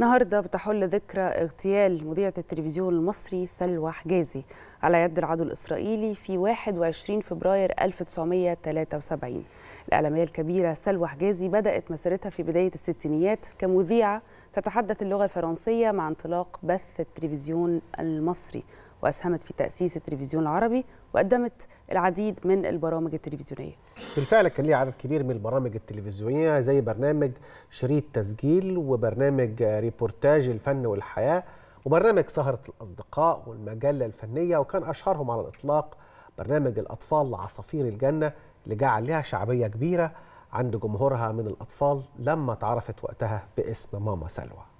النهارده بتحل ذكرى اغتيال مذيعة التلفزيون المصري سلوى حجازي على يد العدو الإسرائيلي في 21 فبراير 1973 الإعلامية الكبيرة سلوى حجازي بدأت مسيرتها في بداية الستينيات كمذيعة تتحدث اللغة الفرنسية مع انطلاق بث التلفزيون المصري. وأسهمت في تأسيس التلفزيون العربي وقدمت العديد من البرامج التلفزيونية. بالفعل كان ليه عدد كبير من البرامج التلفزيونية زي برنامج شريط تسجيل وبرنامج ريبورتاج الفن والحياة وبرنامج سهرة الأصدقاء والمجلة الفنية وكان أشهرهم على الإطلاق برنامج الأطفال عصافير الجنة اللي جعل لها شعبية كبيرة عند جمهورها من الأطفال لما تعرفت وقتها باسم ماما سلوى.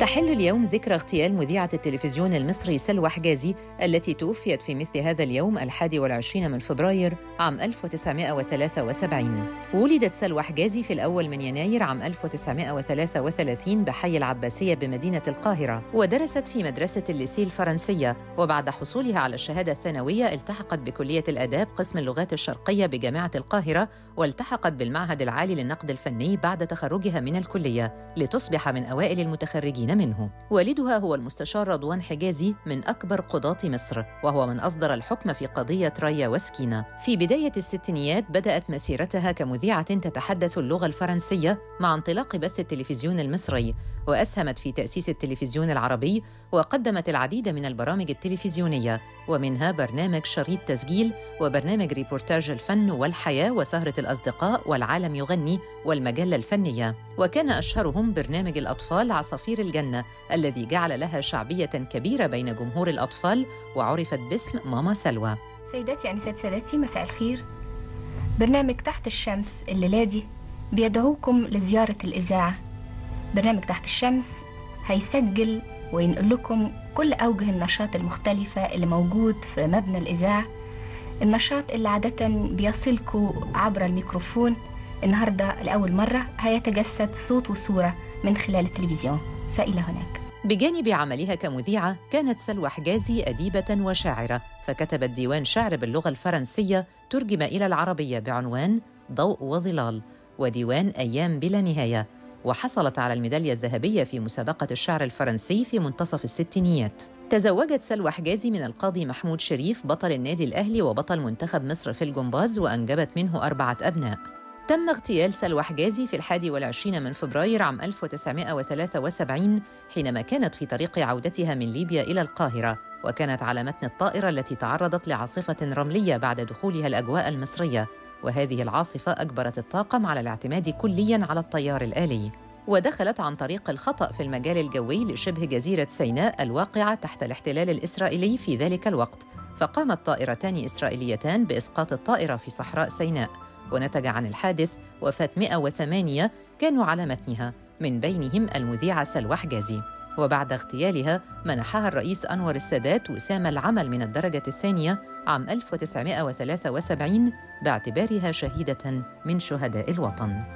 تحل اليوم ذكرى اغتيال مذيعة التلفزيون المصري سلوى حجازي التي توفيت في مثل هذا اليوم الحادي والعشرين من فبراير عام 1973 ولدت سلوى حجازي في الأول من يناير عام 1933 بحي العباسية بمدينة القاهرة ودرست في مدرسة الليسي الفرنسية وبعد حصولها على الشهادة الثانوية التحقت بكلية الآداب قسم اللغات الشرقية بجامعة القاهرة والتحقت بالمعهد العالي للنقد الفني بعد تخرجها من الكلية لتصبح من أوائل المتخرجين. منه. والدها هو المستشار رضوان حجازي من أكبر قضاة مصر وهو من أصدر الحكم في قضية ريا وسكينة. في بداية الستينيات بدأت مسيرتها كمذيعة تتحدث اللغة الفرنسية مع انطلاق بث التلفزيون المصري وأسهمت في تأسيس التلفزيون العربي وقدمت العديد من البرامج التلفزيونية ومنها برنامج شريط تسجيل وبرنامج ريبورتاج الفن والحياة وسهرة الأصدقاء والعالم يغني والمجلة الفنية. وكان أشهرهم برنامج الأطفال عصافير الجنة الذي جعل لها شعبية كبيرة بين جمهور الأطفال وعرفت باسم ماما سلوى. سيداتي أنسات سادتي مساء الخير. برنامج تحت الشمس الليلة دي بيدعوكم لزيارة الإذاعة. برنامج تحت الشمس هيسجل وينقل لكم كل أوجه النشاط المختلفة اللي موجود في مبنى الإذاعة. النشاط اللي عادة بيصلكوا عبر الميكروفون. النهاردة لأول مرة هيتجسد صوت وصورة من خلال التلفزيون. فإلى هناك. بجانب عملها كمذيعة كانت سلوى حجازي أديبة وشاعرة فكتبت ديوان شعر باللغة الفرنسية ترجم إلى العربية بعنوان ضوء وظلال وديوان أيام بلا نهاية. وحصلت على الميدالية الذهبية في مسابقة الشعر الفرنسي في منتصف الستينيات. تزوجت سلوى حجازي من القاضي محمود شريف بطل النادي الأهلي وبطل منتخب مصر في الجمباز وأنجبت منه أربعة أبناء. تم اغتيال سلوى حجازي في الحادي والعشرين من فبراير عام 1973 حينما كانت في طريق عودتها من ليبيا إلى القاهرة وكانت على متن الطائرة التي تعرضت لعاصفة رملية بعد دخولها الأجواء المصرية وهذه العاصفة أجبرت الطاقم على الاعتماد كلياً على الطيار الآلي. ودخلت عن طريق الخطأ في المجال الجوي لشبه جزيرة سيناء الواقعة تحت الاحتلال الإسرائيلي في ذلك الوقت فقامت طائرتان إسرائيليتان بإسقاط الطائرة في صحراء سيناء. ونتج عن الحادث وفاة 108 كانوا على متنها من بينهم المذيعة سلوى حجازي. وبعد اغتيالها منحها الرئيس أنور السادات وسام العمل من الدرجة الثانية عام 1973 باعتبارها شهيدة من شهداء الوطن.